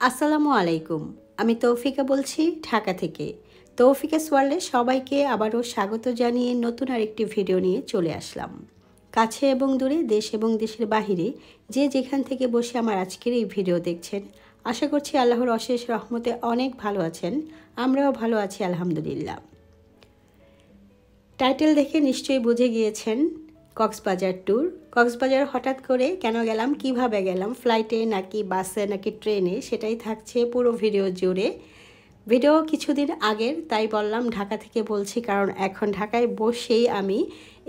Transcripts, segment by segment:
আসসালামু আলাইকুম। আমি তৌফিকা বলছি ঢাকা থেকে। তৌফিকা সোয়ালে সবাইকে আবারও স্বাগত জানিয়ে নতুন আরেকটি ভিডিও নিয়ে চলে আসলাম। কাছে এবং দূরে, দেশ এবং দেশের বাহিরে যে যেখান থেকে বসে আমার আজকের এই ভিডিও দেখছেন, আশা করছি আল্লাহর অশেষ রহমতে অনেক ভালো আছেন। আমরাও ভালো আছি, আলহামদুলিল্লাহ। টাইটেল দেখে নিশ্চয়ই বুঝে গিয়েছেন কক্সবাজার ট্যুর কক্সবাজার হঠাৎ করে কেন গেলাম, কীভাবে গেলাম? ফ্লাইটে নাকি বাসে নাকি ট্রেনে সেটাই থাকছে পুরো ভিডিও জুড়ে। ভিডিও কিছুদিন আগের, তাই বললাম ঢাকা থেকে বলছি, কারণ এখন ঢাকায় বসেই আমি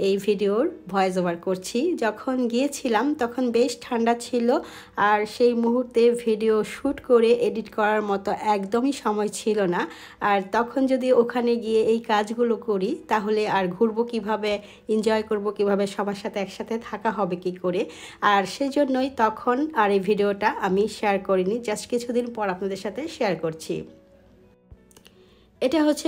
এই ভিডিওর ভয়েস ওভার করছি। যখন গিয়েছিলাম, তখন বেশ ঠান্ডা ছিল আর সেই মুহূর্তে ভিডিও শ্যুট করে এডিট করার মতো একদমই সময় ছিল না। আর তখন যদি ওখানে গিয়ে এই কাজগুলো করি, তাহলে আর ঘুরবো কীভাবে এনজয় করব কীভাবে, সবার সাথে একসাথে থাকা হবে কি করে? আর সেজন্যই তখন আর এই ভিডিওটা আমি শেয়ার করিনি জাস্ট কিছুদিন পর আপনাদের সাথে শেয়ার করছি। এটা হচ্ছে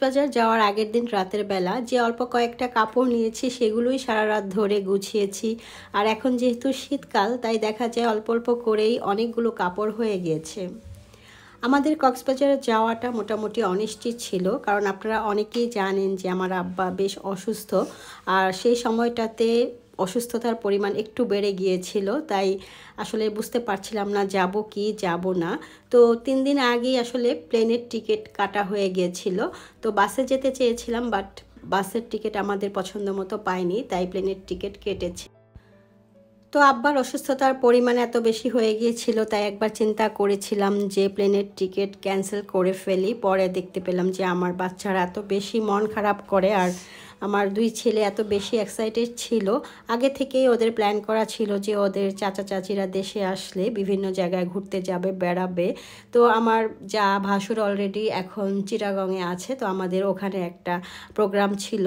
বাজার যাওয়ার আগের দিন রাতের বেলা। যে অল্প কয়েকটা কাপড় নিয়েছি, সেগুলোই সারা রাত ধরে গুছিয়েছি। আর এখন যেহেতু শীতকাল, তাই দেখা যায় অল্প অল্প করেই অনেকগুলো কাপড় হয়ে গিয়েছে। আমাদের কক্সবাজারে যাওয়াটা মোটামুটি অনিশ্চিত ছিল, কারণ আপনারা অনেকেই জানেন যে আমার আব্বা বেশ অসুস্থ। আর সেই সময়টাতে অসুস্থতার পরিমাণ একটু বেড়ে গিয়েছিল, তাই আসলে বুঝতে পারছিলাম না যাব কি যাব না। তো তিন দিন আগেই আসলে প্লেনের টিকিট কাটা হয়ে গিয়েছিল। তো বাসে যেতে চেয়েছিলাম, বাট বাসের টিকিট আমাদের পছন্দ মতো পাইনি, তাই প্লেনের টিকিট কেটেছি। তো আব্বার অসুস্থতার পরিমাণ এত বেশি হয়ে গিয়েছিল, তাই একবার চিন্তা করেছিলাম যে প্লেনের টিকিট ক্যান্সেল করে ফেলি। পরে দেখতে পেলাম যে আমার বাচ্চারা এত বেশি মন খারাপ করে, আর আমার দুই ছেলে এত বেশি এক্সাইটেড ছিল। আগে থেকেই ওদের প্ল্যান করা ছিল যে ওদের চাচা চাচিরা দেশে আসলে বিভিন্ন জায়গায় ঘুরতে যাবে, বেড়াবে। তো আমার যা ভাসুর অলরেডি এখন চিটাগংয়ে আছে, তো আমাদের ওখানে একটা প্রোগ্রাম ছিল।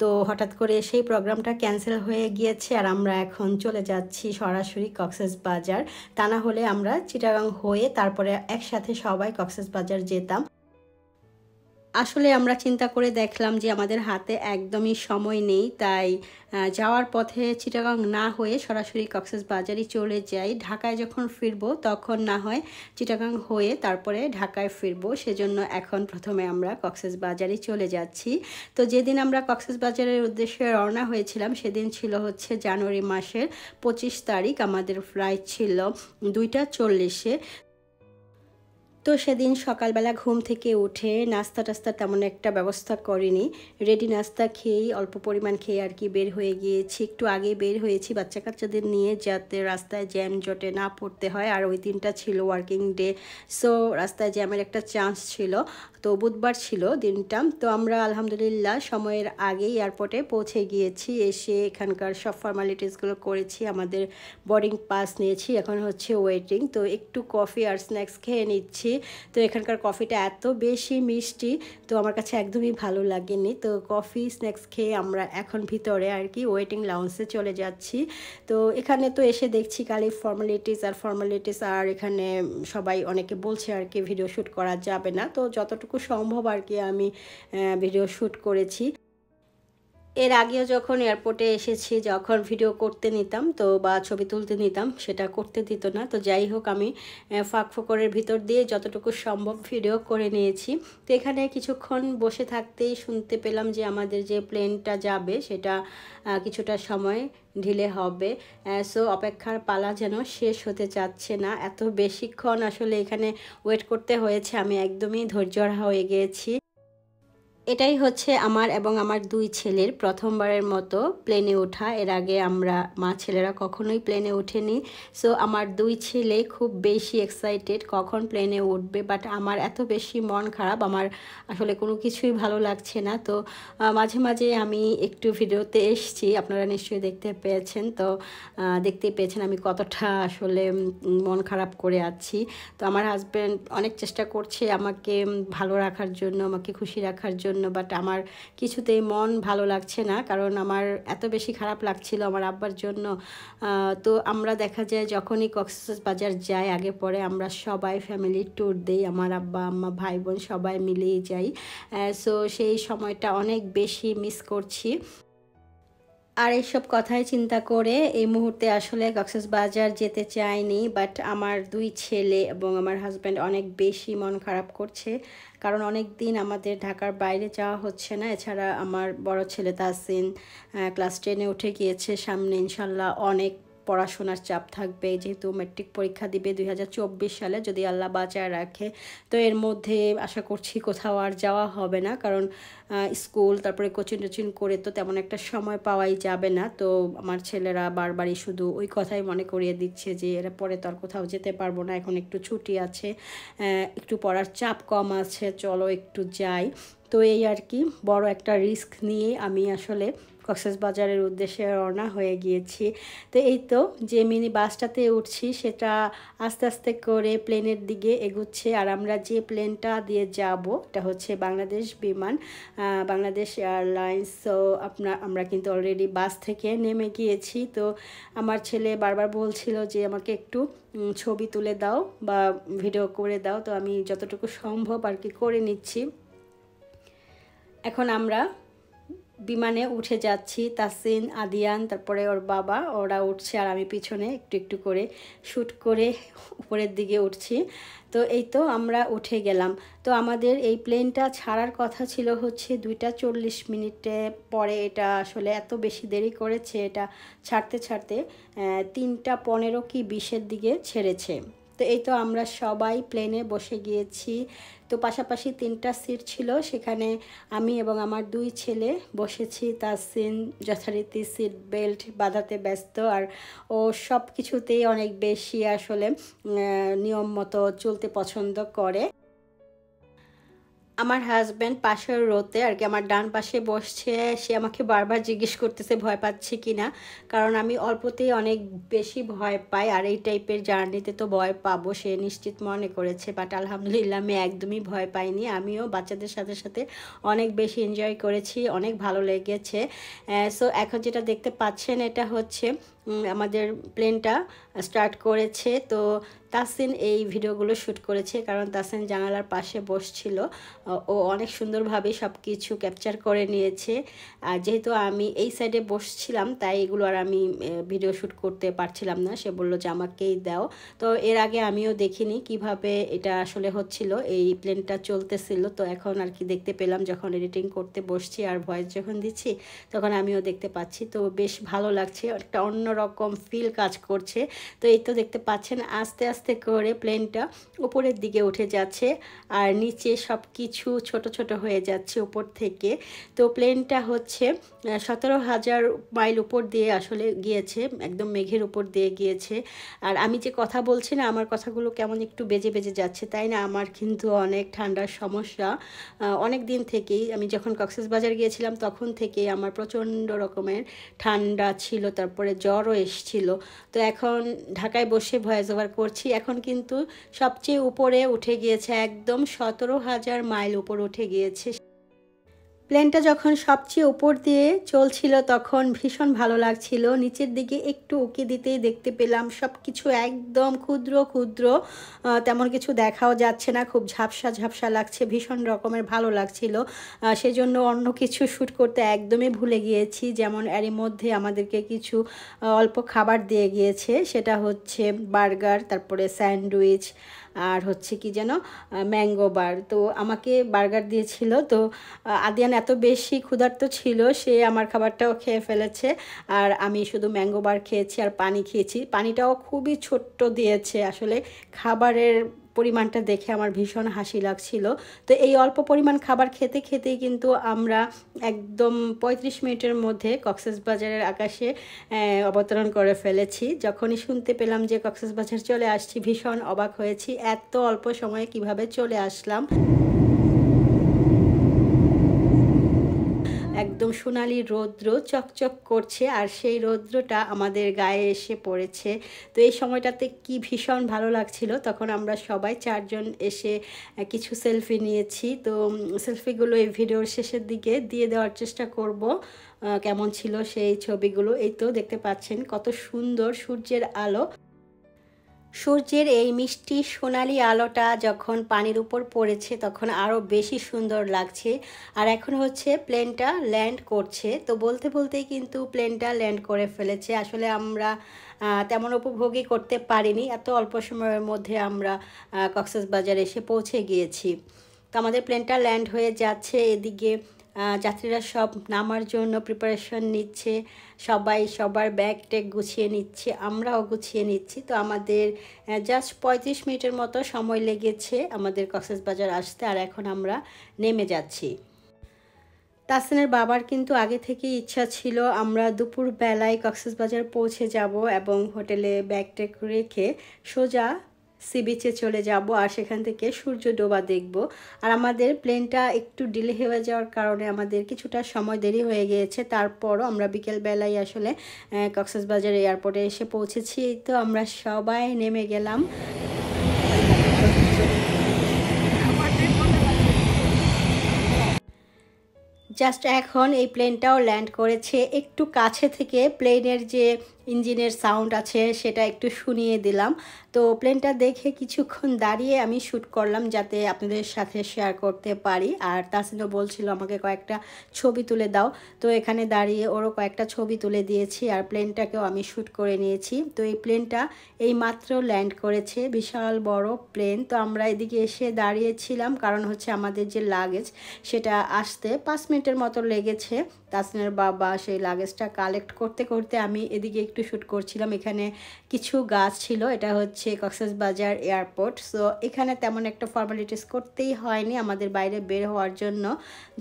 তো হঠাৎ করে সেই প্রোগ্রামটা ক্যান্সেল হয়ে গিয়েছে আর আমরা এখন চলে যাচ্ছি সরাসরি কক্সেস বাজার তা না হলে আমরা চিটাগাং হয়ে তারপরে একসাথে সবাই কক্সেস বাজার যেতাম। আসলে আমরা চিন্তা করে দেখলাম যে আমাদের হাতে একদমই সময় নেই, তাই যাওয়ার পথে চিটাগাং না হয়ে সরাসরি কক্সেস বাজারই চলে যাই। ঢাকায় যখন ফিরবো তখন না হয় চিটাগাং হয়ে তারপরে ঢাকায় ফিরবো, সেজন্য এখন প্রথমে আমরা কক্সেস বাজারই চলে যাচ্ছি। তো যেদিন আমরা কক্সেস বাজারের উদ্দেশ্যে রওনা হয়েছিলাম সেদিন ছিল হচ্ছে জানুয়ারি মাসের পঁচিশ তারিখ, আমাদের ফ্লাইট ছিল দুইটা চল্লিশে। তো সেদিন সকালবেলা ঘুম থেকে উঠে নাস্তা টাস্তা তেমন একটা ব্যবস্থা করিনি। রেডি নাস্তা খেয়েই অল্প পরিমাণ খেয়ে আর কি বের হয়ে গিয়েছি। একটু আগে বের হয়েছি বাচ্চা কাচ্চাদের নিয়ে যাতে রাস্তায় জ্যাম জটে না পড়তে হয়। আর ওই দিনটা ছিল ওয়ার্কিং ডে সো রাস্তায় জ্যামের একটা চান্স ছিল। তো বুধবার ছিল দিনটা। তো আমরা আলহামদুলিল্লাহ সময়ের আগে এয়ারপোর্টে পৌঁছে গিয়েছি। এসে এখানকার সব ফর্মালিটিসগুলো করেছি। আমাদের বোর্ডিং পাস নিয়েছি। এখন হচ্ছে ওয়েটিং তো একটু কফি আর স্ন্যাক্স খেয়ে নিচ্ছি। তো এখানকার কফিটা এত বেশি মিষ্টি, তো আমার কাছে একদমই ভালো লাগেনি। তো কফি, স্ন্যাক্স খেয়ে আমরা এখন ভিতরে আর কি ওয়েটিং লাউন্সে চলে যাচ্ছি। তো এখানে তো এসে দেখছি খালি ফর্মালিটিস আর ফর্মালিটিস আর এখানে সবাই অনেকে বলছে আর কি, ভিডিও শ্যুট করা যাবে না। তো যতটুকু সম্ভব আর কি আমি ভিডিও শ্যুট করেছি। এর আগেও যখন এয়ারপোর্টে এসেছি, যখন ভিডিও করতে নিতাম, তো বা ছবি তুলতে নিতাম, সেটা করতে দিত না। তো যাই হোক, আমি ফাঁক ফোকরের ভিতর দিয়ে যতটুকু সম্ভব ভিডিও করে নিয়েছি। তো এখানে কিছুক্ষণ বসে থাকতেই শুনতে পেলাম যে আমাদের যে প্লেনটা যাবে, সেটা কিছুটা সময় ঢিলে হবে। সো অপেক্ষার পালা যেন শেষ হতে চাচ্ছে না। এত বেশিক্ষণ আসলে এখানে ওয়েট করতে হয়েছে, আমি একদমই ধৈর্যরা হয়ে গিয়েছি এটাই হচ্ছে আমার এবং আমার দুই ছেলের প্রথমবারের মতো প্লেনে ওঠা। এর আগে আমরা মা ছেলেরা কখনোই প্লেনে ওঠেনি। সো আমার দুই ছেলে খুব বেশি এক্সাইটেড কখন প্লেনে উঠবে। বাট আমার এত বেশি মন খারাপ, আমার আসলে কোনো কিছুই ভালো লাগছে না। তো মাঝে মাঝে আমি একটু ভিডিওতে এসছি, আপনারা নিশ্চয়ই দেখতে পেয়েছেন। তো দেখতে পেয়েছেন আমি কতটা আসলে মন খারাপ করে আছি। তো, আমার হাজব্যান্ড অনেক চেষ্টা করছে আমাকে ভালো রাখার জন্য, আমাকে খুশি রাখার জন্য। জন্য বাট আমার কিছুতেই মন ভালো লাগছে না, কারণ আমার এত বেশি খারাপ লাগছিল আমার আব্বার জন্য। তো আমরা দেখা যায় যখনই বাজার যাই, আগে পরে আমরা সবাই ফ্যামিলি ট্যুর দিই, আমার আব্বা, আম্মা, ভাই বোন সবাই মিলেই যাই। সো সেই সময়টা অনেক বেশি মিস করছি। আর এইসব কথাই চিন্তা করে এই মুহূর্তে আসলে কক্সেস বাজার যেতে চাইনি বাট আমার দুই ছেলে এবং আমার হাজব্যান্ড অনেক বেশি মন খারাপ করছে। কারণ অনেক দিন আমাদের ঢাকার বাইরে যাওয়া হচ্ছে না। এছাড়া আমার বড় ছেলে তাসিন ক্লাস টেনে উঠে গিয়েছে। সামনে ইনশাল্লাহ অনেক পড়াশোনার চাপ থাকবে, যেহেতু মেট্রিক পরীক্ষা দিবে দুই হাজার চব্বিশ সালে, যদি আল্লাহ বাঁচায় রাখে। তো এর মধ্যে আশা করছি কোথাও আর যাওয়া হবে না, কারণ স্কুল তারপরে কোচিং টোচিং করে তো তেমন একটা সময় পাওয়াই যাবে না। তো আমার ছেলেরা বারবারই শুধু ওই কথাই মনে করিয়ে দিচ্ছে যে, এরা পরে তো আর কোথাও যেতে পারব না, এখন একটু ছুটি আছে একটু পড়ার চাপ কম আছে, চলো একটু যাই। তো এই আর কি, বড় একটা রিস্ক নিয়ে আমি আসলে বাজারের উদ্দেশ্যে রওনা হয়ে গিয়েছি। তো এই তো যে মিনি বাসটাতে উঠছি, সেটা আস্তে আস্তে করে প্লেনের দিকে এগুচ্ছে আর আমরা যে প্লেনটা দিয়ে যাব, এটা হচ্ছে বাংলাদেশ বিমান বাংলাদেশ এয়ারলাইন্স। তো আপনার আমরা কিন্তু অলরেডি বাস থেকে নেমে গিয়েছি। তো আমার ছেলে বারবার বলছিল যে, আমাকে একটু ছবি তুলে দাও বা ভিডিও করে দাও। তো আমি যতটুকু সম্ভব আর কি করে নিচ্ছি। এখন আমরা বিমানে উঠে যাচ্ছি তাসিন আদিয়ান, তারপরে ওর বাবা, ওরা উঠছে আর আমি পিছনে একটু একটু করে শ্যুট করে উপরের দিকে উঠছি। তো এই তো আমরা উঠে গেলাম। তো আমাদের এই প্লেনটা ছাড়ার কথা ছিল হচ্ছে দুইটা চল্লিশ মিনিটে পরে এটা আসলে এত বেশি দেরি করেছে, এটা ছাড়তে ছাড়তে তিনটা পনেরো কি বিশের দিকে ছেড়েছে। তো এই তো আমরা সবাই প্লেনে বসে গিয়েছি। তো পাশাপাশি তিনটা সিট ছিল, সেখানে আমি এবং আমার দুই ছেলে বসেছি। তার সিন যথারীতি সিট বেল্ট বাঁধাতে ব্যস্ত আর ও সব কিছুতেই অনেক বেশি আসলে নিয়ম মতো চলতে পছন্দ করে। আমার হাজব্যান্ড পাশের রোতে আর কি আমার ডান পাশে বসছে, সে আমাকে বারবার জিজ্ঞেস করতেছে ভয় পাচ্ছে কি না কারণ আমি অল্পতেই অনেক বেশি ভয় পাই আর এই টাইপের জার্নিতে তো ভয় পাবো, সে নিশ্চিত মনে করেছে। বাট আলহামদুলিল্লাহ আমি একদমই ভয় পাইনি। আমিও বাচ্চাদের সাথে সাথে অনেক বেশি এনজয় করেছি, অনেক ভালো লেগেছে। সো এখন যেটা দেখতে পাচ্ছেন এটা হচ্ছে আমাদের প্লেনটা স্টার্ট করেছে। তো তাসিন এই ভিডিওগুলো শ্যুট করেছে কারণ তাসিন জানালার পাশে বসছিল। ও অনেক সুন্দরভাবে সব কিছু ক্যাপচার করে নিয়েছে। আর যেহেতু আমি এই সাইডে বসছিলাম, তাই এগুলো আর আমি ভিডিও শ্যুট করতে পারছিলাম না। সে বলল যে আমাকেই দাও। তো এর আগে আমিও দেখিনি কীভাবে এটা আসলে হচ্ছিল, এই প্লেনটা চলতেছিল। তো এখন আর কি দেখতে পেলাম যখন এডিটিং করতে বসছি আর ভয়েস যখন দিচ্ছি, তখন আমিও দেখতে পাচ্ছি। তো বেশ ভালো লাগছে। একটা অন্য রকম ফিল কাজ করছে। তো এই তো দেখতে পাচ্ছেন, আস্তে আস্তে করে প্লেনটা উপরের দিকে উঠে যাচ্ছে আর নিচে সব কিছু ছোট ছোট হয়ে যাচ্ছে উপর থেকে। তো প্লেনটা হচ্ছে সতেরো হাজার মাইল উপর দিয়ে আসলে গিয়েছে, একদম মেঘের উপর দিয়ে গিয়েছে। আর আমি যে কথা বলছি না, আমার কথাগুলো কেমন একটু বেজে বেজে যাচ্ছে তাই না? আমার কিন্তু অনেক ঠান্ডার সমস্যা। অনেক দিন থেকেই আমি যখন কক্সেস বাজার গিয়েছিলাম, তখন থেকেই আমার প্রচণ্ড রকমের ঠান্ডা ছিল, তারপরে জ্বরও এসছিল। তো এখন ঢাকায় বসে ভয়েস ওভার করছি। এখন কিন্তু সবচেয়ে উপরে উঠে গিয়েছে, একদম সতেরো হাজার মাইল উপর উঠে গিয়েছে। প্লেনটা যখন সবচেয়ে উপর দিয়ে চলছিল তখন ভীষণ ভালো লাগছিল। নিচের দিকে একটু উকি দিতেই দেখতে পেলাম সব কিছু একদম ক্ষুদ্র ক্ষুদ্র। তেমন কিছু দেখাও যাচ্ছে না, খুব ঝাপসা ঝাপসা লাগছে, ভীষণ রকমের ভালো লাগছিল। সেজন্য অন্য কিছু শ্যুট করতে একদমই ভুলে গিয়েছি। যেমন এরই মধ্যে আমাদেরকে কিছু অল্প খাবার দিয়ে গিয়েছে। সেটা হচ্ছে বার্গার, তারপরে স্যান্ডউইচ আর হচ্ছে কি যেন ম্যাঙ্গো বার তো আমাকে বার্গার দিয়েছিল। তো আদিয়ান এত বেশি ক্ষুধার্ত ছিল, সে আমার খাবারটাও খেয়ে ফেলেছে। আর আমি শুধু ম্যাঙ্গো বার খেয়েছি আর পানি খেয়েছি। পানিটাও খুবই ছোট্ট দিয়েছে। আসলে খাবারের পরিমাণটা দেখে আমার ভীষণ হাসি লাগছিল। তো এই অল্প পরিমাণ খাবার খেতে খেতেই কিন্তু আমরা একদম ৩৫ মিনিটের মধ্যে কক্সেস বাজারের আকাশে অবতরণ করে ফেলেছি। যখনই শুনতে পেলাম যে কক্সেস বাজার চলে আসছি, ভীষণ অবাক হয়েছি। এত অল্প সময়ে কীভাবে চলে আসলাম? একদম সোনালি রৌদ্র চকচক করছে আর সেই রৌদ্রটা আমাদের গায়ে এসে পড়েছে। তো এই সময়টাতে কি ভীষণ ভালো লাগছিল, তখন আমরা সবাই চারজন এসে কিছু সেলফি নিয়েছি। তো সেলফিগুলো এই ভিডিওর শেষের দিকে দিয়ে দেওয়ার চেষ্টা করব কেমন ছিল সেই ছবিগুলো। এই তো দেখতে পাচ্ছেন কত সুন্দর সূর্যের আলো। সূর্যের এই মিষ্টি সোনালি আলোটা যখন পানির উপর পড়েছে, তখন আরও বেশি সুন্দর লাগছে। আর এখন হচ্ছে প্লেনটা ল্যান্ড করছে। তো বলতে বলতেই কিন্তু প্লেনটা ল্যান্ড করে ফেলেছে। আসলে আমরা তেমন উপভোগই করতে পারিনি। এত অল্প সময়ের মধ্যে আমরা কক্সেস বাজার এসে পৌঁছে গিয়েছি। তো আমাদের প্লেনটা ল্যান্ড হয়ে যাচ্ছে। এদিকে যাত্রীরা সব নামার জন্য প্রিপারেশন নিচ্ছে, সবাই সবার ব্যাগ ট্যাগ গুছিয়ে নিচ্ছে, আমরাও গুছিয়ে নিচ্ছি। তো আমাদের জাস্ট পঁয়ত্রিশ মিনিটের মতো সময় লেগেছে আমাদের বাজার আসতে আর এখন আমরা নেমে যাচ্ছি। তাসিনের বাবার কিন্তু আগে থেকে ইচ্ছা ছিল আমরা দুপুর বেলায় বাজার পৌঁছে যাব এবং হোটেলে ব্যাগ ট্যাগ রেখে সোজা সি বিচে চলে যাব আর সেখান থেকে সূর্য ডোবা দেখব। আর আমাদের প্লেনটা একটু ডিলে হয়ে যাওয়ার কারণে আমাদের কিছুটা সময় দেরি হয়ে গিয়েছে। তারপরও আমরা বিকেলবেলায় আসলে কক্সবাজার এয়ারপোর্টে এসে পৌঁছেছি। তো আমরা সবাই নেমে গেলাম। জাস্ট এখন এই প্লেনটাও ল্যান্ড করেছে। একটু কাছে থেকে প্লেনের যে ইঞ্জিনের সাউন্ড আছে, সেটা একটু শুনিয়ে দিলাম। তো প্লেনটা দেখে কিছুক্ষণ দাঁড়িয়ে আমি শ্যুট করলাম যাতে আপনাদের সাথে শেয়ার করতে পারি। আর তাসিনও বলছিল, আমাকে কয়েকটা ছবি তুলে দাও। তো এখানে দাঁড়িয়ে ওরও কয়েকটা ছবি তুলে দিয়েছি আর প্লেনটাকেও আমি শ্যুট করে নিয়েছি। তো এই প্লেনটা এই মাত্র ল্যান্ড করেছে, বিশাল বড় প্লেন তো আমরা এদিকে এসে দাঁড়িয়েছিলাম, কারণ হচ্ছে আমাদের যে লাগেজ সেটা আসতে পাঁচ মিনিটের মতো লেগেছে। তাসিনের বাবা সেই লাগেজটা কালেক্ট করতে করতে আমি এদিকে একটু শ্যুট করছিলাম। এখানে কিছু গাছ ছিল, এটা হচ্ছে কক্সেস বাজার এয়ারপোর্ট। সো এখানে তেমন একটা ফর্মালিটিস করতেই হয়নি আমাদের বাইরে বের হওয়ার জন্য।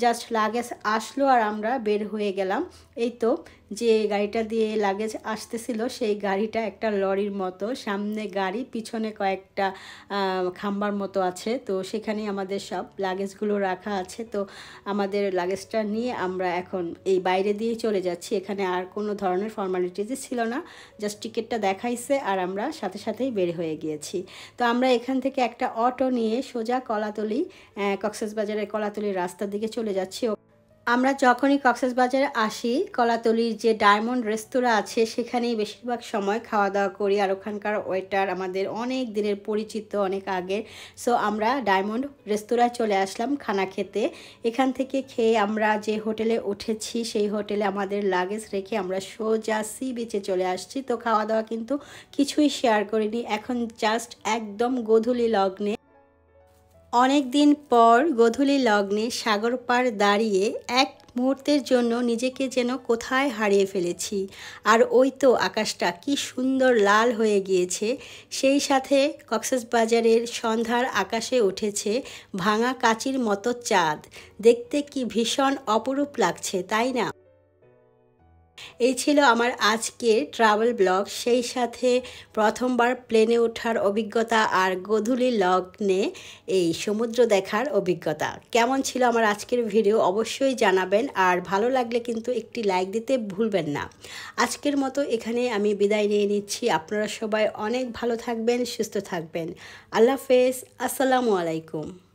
জাস্ট লাগেজ আসলো আর আমরা বের হয়ে গেলাম। এই তো যে গাড়িটা দিয়ে লাগেজ আসতেছিল, সেই গাড়িটা একটা লরির মতো। সামনে গাড়ি, পিছনে কয়েকটা খাম্বার মতো আছে। তো সেখানে আমাদের সব লাগেজগুলো রাখা আছে। তো আমাদের লাগেজটা নিয়ে আমরা এখন এই বাইরে দিয়ে চলে যাচ্ছি। এখানে আর কোনো ধরনের ফর্মালিটিস ছিল না। জাস্ট টিকিটটা দেখাইছে আর আমরা সাথে সাথেই বের হয়ে গিয়েছি। তো আমরা এখান থেকে একটা অটো নিয়ে সোজা কলাতলি কক্সবাজারের কলাতলির রাস্তার দিকে চলে যাচ্ছি। আমরা যখনই বাজারে আসি, কলাতলির যে ডায়মন্ড রেস্তোরাঁ আছে, সেখানেই বেশিরভাগ সময় খাওয়া দাওয়া করি আর ওখানকার ওয়েটার আমাদের অনেক দিনের পরিচিত, অনেক আগের। সো আমরা ডায়মন্ড রেস্তোরাঁয় চলে আসলাম খানা খেতে। এখান থেকে খেয়ে আমরা যে হোটেলে উঠেছি, সেই হোটেলে আমাদের লাগেজ রেখে আমরা সোজা সি বিচে চলে আসছি। তো খাওয়া দাওয়া কিন্তু কিছুই শেয়ার করিনি। এখন জাস্ট একদম গধূলি লগ্নে অনেক দিন পর গধূলি লগ্নে সাগর পার দাঁড়িয়ে এক মুহূর্তের জন্য নিজেকে যেন কোথায় হারিয়ে ফেলেছি। আর ওই তো আকাশটা কি সুন্দর লাল হয়ে গিয়েছে। সেই সাথে বাজারের সন্ধ্যার আকাশে উঠেছে ভাঙা কাচির মতো চাঁদ। দেখতে কি ভীষণ অপরূপ লাগছে, তাই না? এই ছিল আমার আজকের ট্রাভেল ব্লগ সেই সাথে প্রথমবার প্লেনে ওঠার অভিজ্ঞতা আর গধূলি লগ্নে এই সমুদ্র দেখার অভিজ্ঞতা। কেমন ছিল আমার আজকের ভিডিও অবশ্যই জানাবেন আর ভালো লাগলে কিন্তু একটি লাইক দিতে ভুলবেন না। আজকের মতো এখানে আমি বিদায় নিয়ে নিচ্ছি। আপনারা সবাই অনেক ভালো থাকবেন, সুস্থ থাকবেন। আল্লাহ হাফেজ। আসসালামু আলাইকুম।